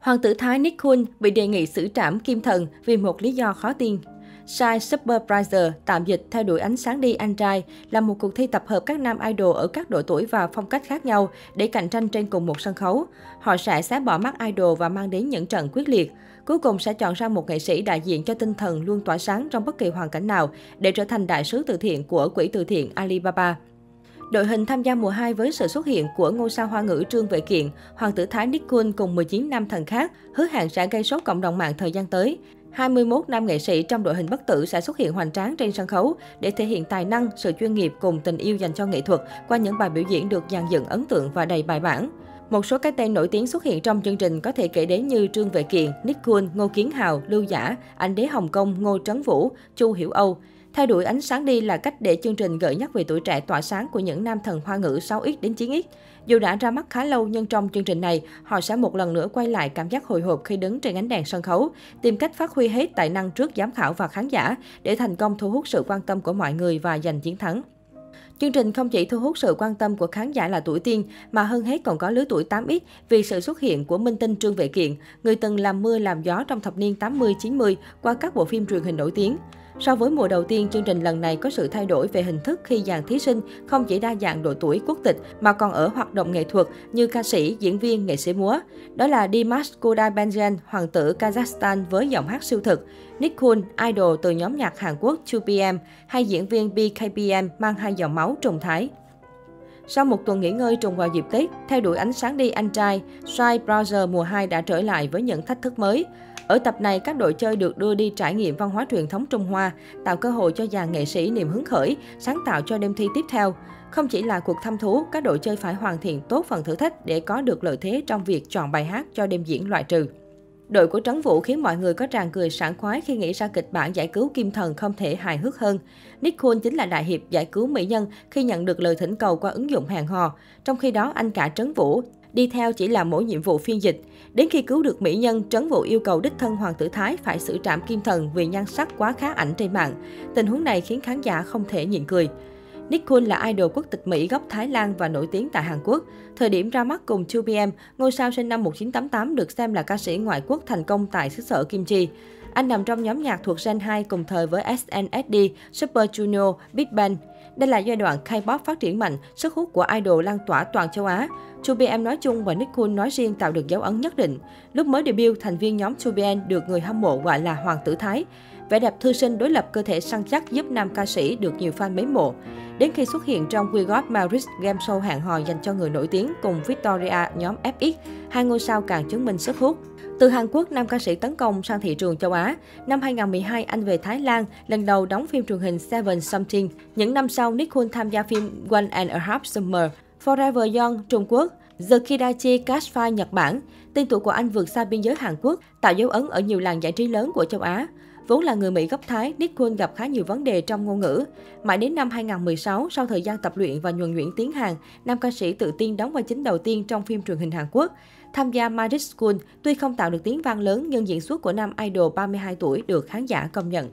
Hoàng tử Thái Nick Khun bị đề nghị xử trảm kim thần vì một lý do khó tin. Shine Supervisor, tạm dịch theo đuổi ánh sáng đi anh trai, là một cuộc thi tập hợp các nam idol ở các độ tuổi và phong cách khác nhau để cạnh tranh trên cùng một sân khấu. Họ sẽ xé bỏ mắt idol và mang đến những trận quyết liệt. Cuối cùng sẽ chọn ra một nghệ sĩ đại diện cho tinh thần luôn tỏa sáng trong bất kỳ hoàn cảnh nào để trở thành đại sứ từ thiện của quỹ từ thiện Alibaba. Đội hình tham gia mùa 2 với sự xuất hiện của ngôi sao hoa ngữ Trương Vệ Kiện, hoàng tử Thái Nick Kun cùng 19 nam thần khác, hứa hẹn sẽ gây sốt cộng đồng mạng thời gian tới. 21 nam nghệ sĩ trong đội hình bất tử sẽ xuất hiện hoành tráng trên sân khấu để thể hiện tài năng, sự chuyên nghiệp cùng tình yêu dành cho nghệ thuật qua những bài biểu diễn được dàn dựng ấn tượng và đầy bài bản. Một số cái tên nổi tiếng xuất hiện trong chương trình có thể kể đến như Trương Vệ Kiện, Nick Kun, Ngô Kiến Hào, Lưu Giả, Anh Đế Hồng Kông, Ngô Trấn Vũ, Chu Hiểu Âu. Theo đuổi ánh sáng đi là cách để chương trình gợi nhắc về tuổi trẻ tỏa sáng của những nam thần hoa ngữ 6X đến 9X. Dù đã ra mắt khá lâu nhưng trong chương trình này, họ sẽ một lần nữa quay lại cảm giác hồi hộp khi đứng trên ánh đèn sân khấu, tìm cách phát huy hết tài năng trước giám khảo và khán giả để thành công thu hút sự quan tâm của mọi người và giành chiến thắng. Chương trình không chỉ thu hút sự quan tâm của khán giả là tuổi tiên, mà hơn hết còn có lứa tuổi 8X vì sự xuất hiện của minh tinh Trương Vệ Kiện, người từng làm mưa làm gió trong thập niên 80-90 qua các bộ phim truyền hình nổi tiếng. So với mùa đầu tiên, chương trình lần này có sự thay đổi về hình thức khi dàn thí sinh không chỉ đa dạng độ tuổi quốc tịch mà còn ở hoạt động nghệ thuật như ca sĩ, diễn viên, nghệ sĩ múa. Đó là Dimash Kudabenjan, hoàng tử Kazakhstan với giọng hát siêu thực, Nick Kun, idol từ nhóm nhạc Hàn Quốc 2PM, hay diễn viên BKPM mang hai dòng máu trùng thái. Sau một tuần nghỉ ngơi trùng vào dịp Tết, theo đuổi ánh sáng đi anh trai, Shy Browser mùa 2 đã trở lại với những thách thức mới. Ở tập này, các đội chơi được đưa đi trải nghiệm văn hóa truyền thống Trung Hoa, tạo cơ hội cho dàn nghệ sĩ niềm hứng khởi, sáng tạo cho đêm thi tiếp theo. Không chỉ là cuộc thăm thú, các đội chơi phải hoàn thiện tốt phần thử thách để có được lợi thế trong việc chọn bài hát cho đêm diễn loại trừ. Đội của Trấn Vũ khiến mọi người có tràn cười sảng khoái khi nghĩ ra kịch bản giải cứu Kim Thần không thể hài hước hơn. Nick Khôn chính là đại hiệp giải cứu mỹ nhân khi nhận được lời thỉnh cầu qua ứng dụng hẹn hò. Trong khi đó, anh cả Trấn Vũ đi theo chỉ là mỗi nhiệm vụ phiên dịch. Đến khi cứu được mỹ nhân, Trấn Vũ yêu cầu đích thân Hoàng tử Thái phải xử trảm Kim Thần vì nhan sắc quá khá ảnh trên mạng. Tình huống này khiến khán giả không thể nhịn cười. Nick Kun là idol quốc tịch Mỹ gốc Thái Lan và nổi tiếng tại Hàn Quốc. Thời điểm ra mắt cùng 2PM, ngôi sao sinh năm 1988 được xem là ca sĩ ngoại quốc thành công tại xứ sở Kim Chi. Anh nằm trong nhóm nhạc thuộc Gen 2 cùng thời với SNSD, Super Junior, Big Bang. Đây là giai đoạn K-pop phát triển mạnh, sức hút của idol lan tỏa toàn châu Á. 2PM nói chung và Nick nói riêng tạo được dấu ấn nhất định. Lúc mới debut, thành viên nhóm 2PM được người hâm mộ gọi là Hoàng tử Thái. Vẻ đẹp thư sinh đối lập cơ thể săn chắc giúp nam ca sĩ được nhiều fan mến mộ. Đến khi xuất hiện trong We Got Married game show hẹn hò dành cho người nổi tiếng cùng Victoria nhóm FX, hai ngôi sao càng chứng minh sức hút. Từ Hàn Quốc, nam ca sĩ tấn công sang thị trường châu Á. Năm 2012, anh về Thái Lan, lần đầu đóng phim truyền hình Seven Something. Những năm sau, Nick Hun tham gia phim One and a Half Summer, Forever Young Trung Quốc, The Kidachi Cash File Nhật Bản. Tên tuổi của anh vượt xa biên giới Hàn Quốc, tạo dấu ấn ở nhiều làng giải trí lớn của châu Á. Vốn là người Mỹ gốc Thái, Nick Kun gặp khá nhiều vấn đề trong ngôn ngữ. Mãi đến năm 2016, sau thời gian tập luyện và nhuần nhuyễn tiếng Hàn, nam ca sĩ tự tin đóng vai chính đầu tiên trong phim truyền hình Hàn Quốc. Tham gia Magic School, tuy không tạo được tiếng vang lớn nhưng diễn xuất của nam idol 32 tuổi được khán giả công nhận.